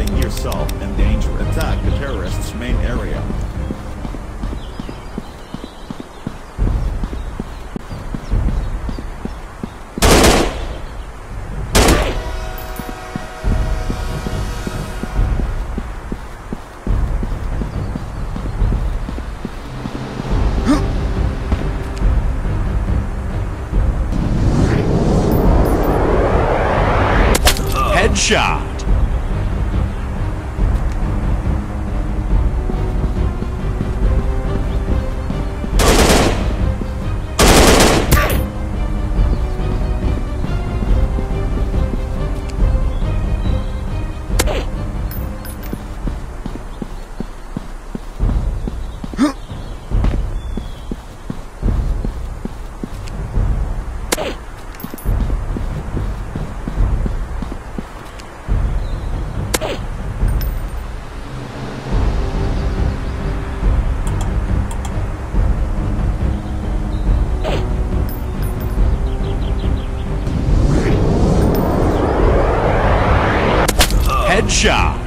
putting yourself in danger. Attack the terrorists' main area. Headshot. Headshot.